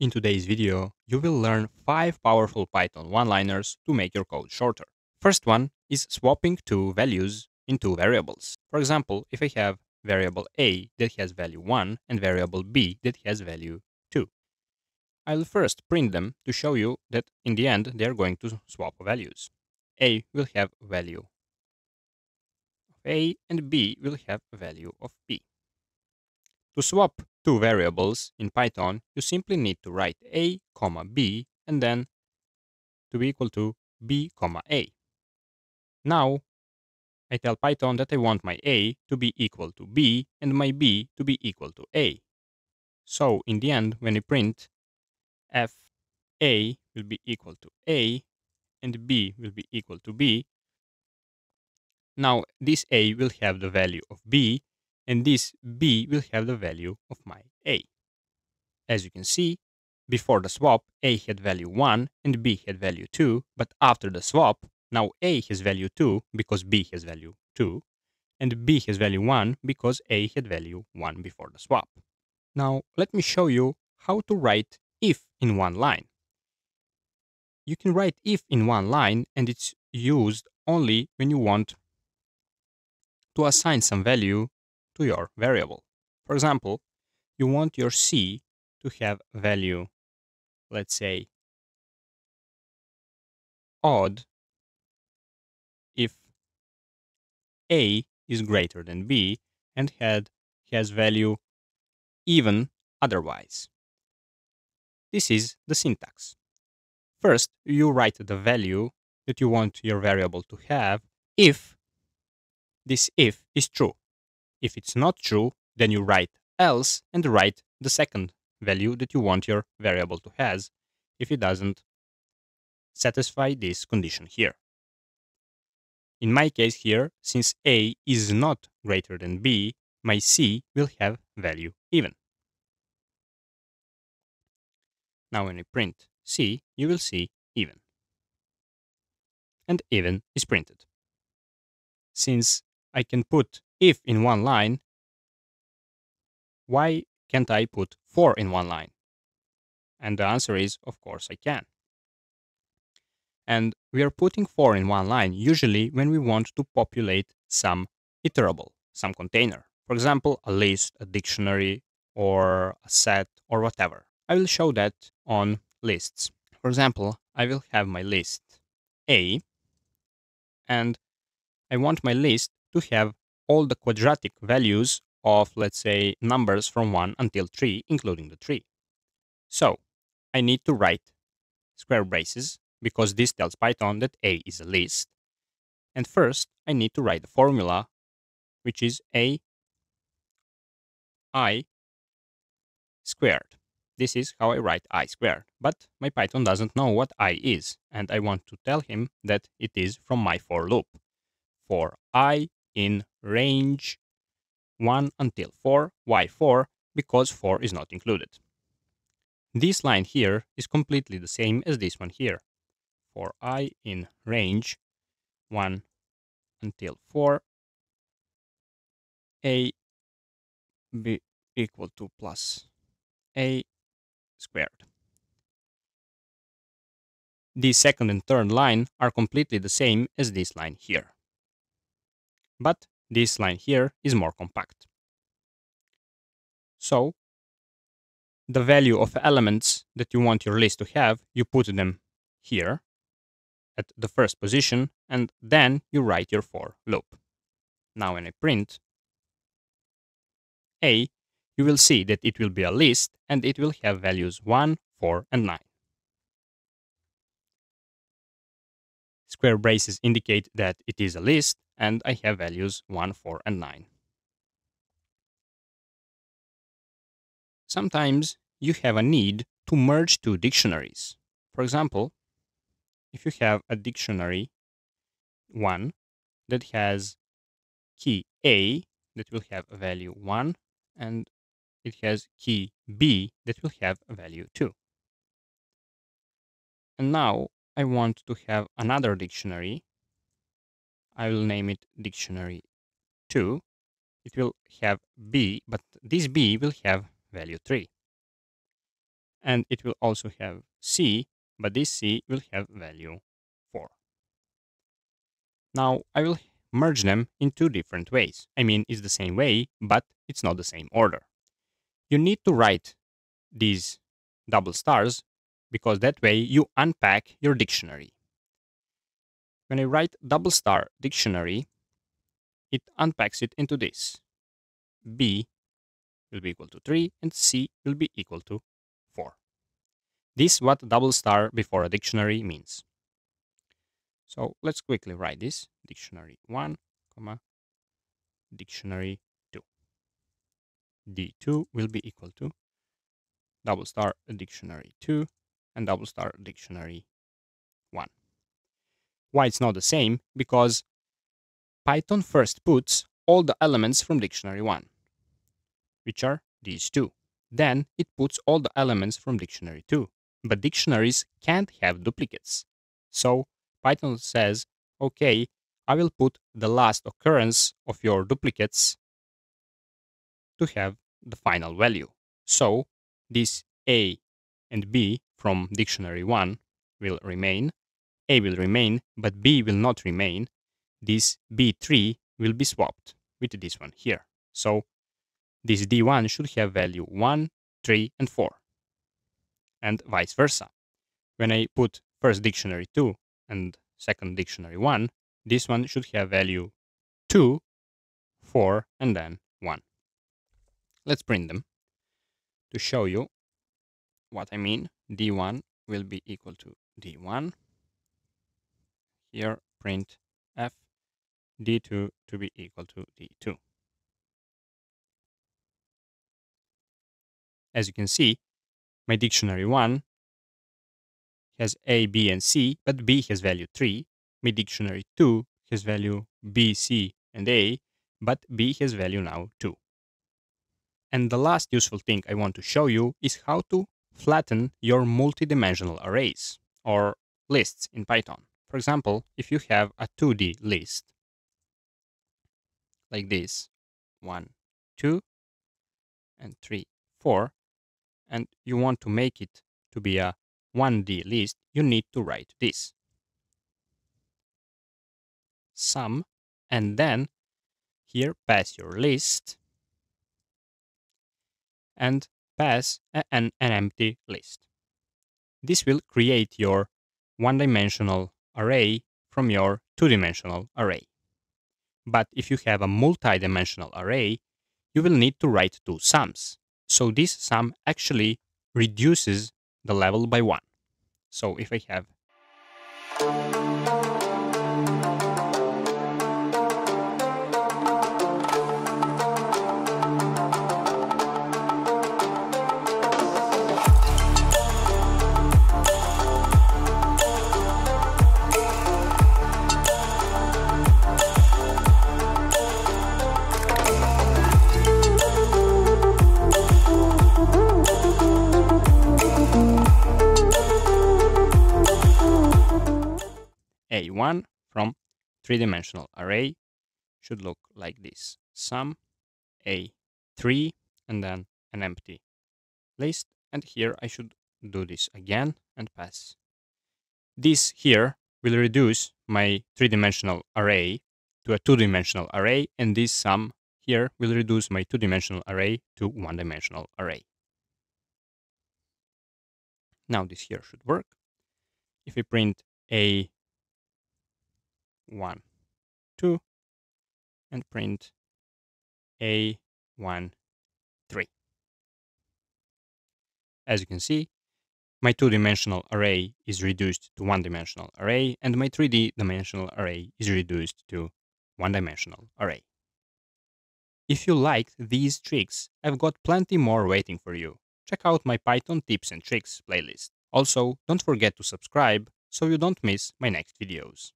In today's video, you will learn 5 powerful Python one-liners to make your code shorter. First one is swapping two values in two variables. For example, if I have variable a that has value 1 and variable b that has value 2. I'll first print them to show you that in the end they are going to swap values. a will have value of a and b will have value of b. To swap two variables in Python, you simply need to write a, comma b, and then to be equal to b, comma a. Now, I tell Python that I want my a to be equal to b and my b to be equal to a. So, in the end, when I print f a will be equal to a and b will be equal to b, now this a will have the value of b and this b will have the value of my a. As you can see, before the swap, a had value 1 and b had value 2, but after the swap, now a has value 2 because b has value 2, and b has value 1 because a had value 1 before the swap. Now, let me show you how to write if in one line. You can write if in one line, and it's used only when you want to assign some value to your variable. For example, you want your c to have value, let's say, odd if a is greater than b and had has value even otherwise. This is the syntax. First, you write the value that you want your variable to have if this if is true. If it's not true, then you write else and write the second value that you want your variable to has if it doesn't satisfy this condition here. In my case here, since a is not greater than b, my c will have value even. Now when I print c, you will see even. And even is printed. Since I can put if in one line, why can't I put for in one line? And the answer is, of course, I can. And we are putting for in one line usually when we want to populate some iterable, some container. For example, a list, a dictionary, or a set, or whatever. I will show that on lists. For example, I will have my list A, and I want my list to have all the quadratic values of, let's say, numbers from 1 until 3, including the 3. So, I need to write square braces, because this tells Python that A is a list. And first, I need to write the formula, which is A i squared. This is how I write i squared. But my Python doesn't know what i is, and I want to tell him that it is from my for loop. For i in range 1 until 4. Why 4? Because 4 is not included. This line here is completely the same as this one here. For i in range 1 until 4, a be equal to plus a squared. The second and third line are completely the same as this line here but this line here is more compact. So, the value of elements that you want your list to have, you put them here at the first position, and then you write your for loop. Now when I print a, you will see that it will be a list and it will have values 1, 4, and 9. Square braces indicate that it is a list, and I have values 1, 4, and 9. Sometimes you have a need to merge two dictionaries. For example, if you have a dictionary 1 that has key A that will have a value 1 and it has key B that will have a value 2. And now I want to have another dictionary I will name it dictionary 2. It will have B, but this B will have value 3. and it will also have C, but this C will have value 4. Now I will merge them in two different ways. I mean, it's the same way, but it's not the same order. You need to write these double stars because that way you unpack your dictionary. When I write double star dictionary, it unpacks it into this. B will be equal to 3 and C will be equal to 4. This is what double star before a dictionary means. So let's quickly write this. Dictionary 1, comma, dictionary 2. D2 will be equal to double star dictionary 2 and double star dictionary 1. Why it's not the same? Because Python first puts all the elements from dictionary 1, which are these two. Then it puts all the elements from dictionary 2. But dictionaries can't have duplicates. So Python says, okay, I will put the last occurrence of your duplicates to have the final value. So this A and B from dictionary 1 will remain, A will remain, but B will not remain. This B3 will be swapped with this one here. So this D1 should have value 1, 3, and 4, and vice versa. When I put first dictionary 2 and second dictionary 1, this one should have value 2, 4, and then 1. Let's print them to show you what I mean. D1 will be equal to D1. Here print F D2 to be equal to D2. As you can see, my dictionary 1 has A, B, and C, but B has value 3. My dictionary 2 has value B, C, and A, but B has value now 2. And the last useful thing I want to show you is how to flatten your multidimensional arrays or lists in Python. For example, if you have a 2D list like this, 1, 2, and 3, 4, and you want to make it to be a 1D list, you need to write this. Sum, and then here pass your list and pass an, an empty list. This will create your one-dimensional array from your two-dimensional array. But if you have a multi-dimensional array, you will need to write two sums. So this sum actually reduces the level by 1. So if I have A1 from three-dimensional array should look like this. Sum A3 and then an empty list. And here I should do this again and pass. This here will reduce my three-dimensional array to a two-dimensional array and this sum here will reduce my two-dimensional array to one-dimensional array. Now this here should work. If we print a 1, 2, and print A1, 3. As you can see, my two-dimensional array is reduced to one-dimensional array, and my 3D dimensional array is reduced to one-dimensional array. If you liked these tricks, I've got plenty more waiting for you. Check out my Python tips and tricks playlist. Also, don't forget to subscribe so you don't miss my next videos.